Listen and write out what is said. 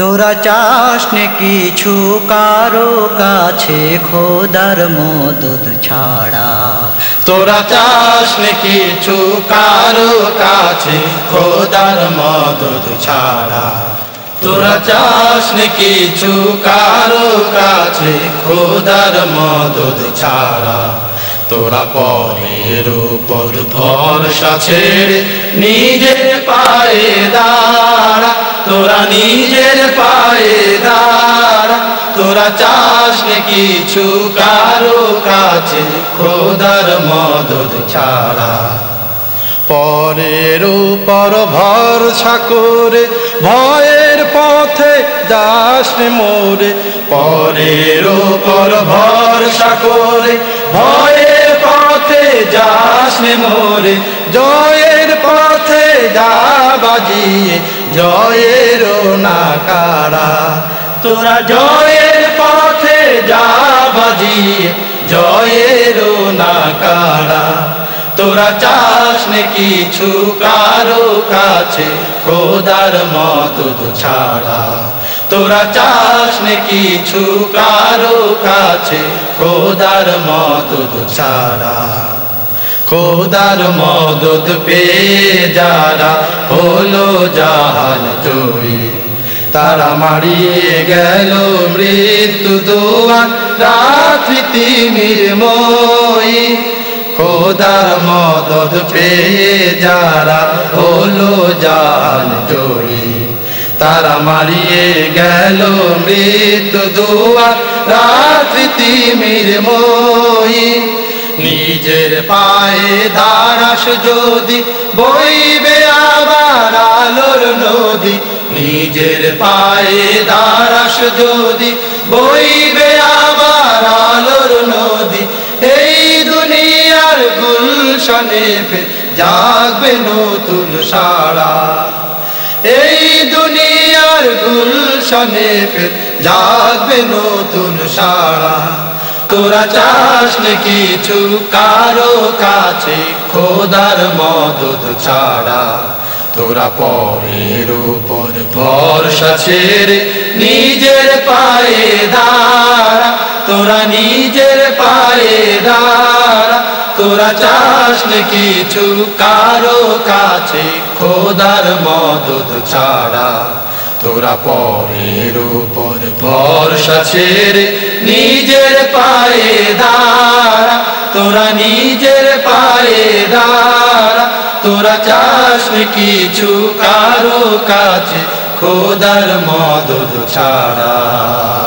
তোরা চাস নে কিছু কারও কাছে খোদার মদদ ছাড়া। তোরা চাস নে কিছু কারও কাছে খোদার মদত ছাড়া। তোরা চাস নে কিছু কারও কাছে খোদার মদত ছাড়া। তোরা পরের উপর ভরসা ছেড়ে নিজের পায়ে দাঁড়া। তোরা নিজের পায়ে দাঁড়া, তোরা চাস কিছু কারও কাছে খোদার মদত ছাড়া। পরের উপর ভরসা করে ভয়ের পথে যাস মোরে। পরের উপর ভরসা করে ভয়ের পথে যাস মোরে। জয়ের পথে যা বাজিয়ে জয়ের না কারা তোরা জয়ের পথে যা বাজিয়ে জয়ের না কারা তোরা চাস নে কিছু কারও কাছে, খোদার মদত ছাড়া। তোরা চাস নে কিছু কারও কাছে, খোদার মদত ছাড়া। খোদার মদত পেয়ে যারা হলো জাহাল জয়ী তারা মারিয়ে গেল মৃত্যু দোয়ার রাত্রি মই। খোদার মদত পেয়ে যারা হলো জান জয়ী তারা মারিয়ে গেল মৃত্যু দুয়ার রাত্রি মই। নিজের পায়ে দাঁড়াস যদি, বইবে আবার আলোর নদী। নিজের পায়ে দাঁড়াস যদি, বইবে আবার আলোর নদী। এই দুনিয়ার গুলশনে ফের জাগবে নতুন সারা। এই দুনিয়ার গুলশনে ফের জাগবে নতুন সারা। তোরা চাস কিছু? কারও কাছে খোদার মদত ছাড়া। তোরা পরের উপর ভরসা ছেড়ে নিজের পায়ে দাঁড়া। তোরা নিজের পায়ে দাঁড়া। তোরা চাস কিছু? কারও কাছে খোদার মদত ছাড়া। তোরা পরের উপর ভরসা ছেড়ে নিজের পায়ে দাঁড়া। তোরা নিজের পায়ে দাঁড়া। তোরা চাস কিছু কারও কাছে, খোদার মদত ছাড়া।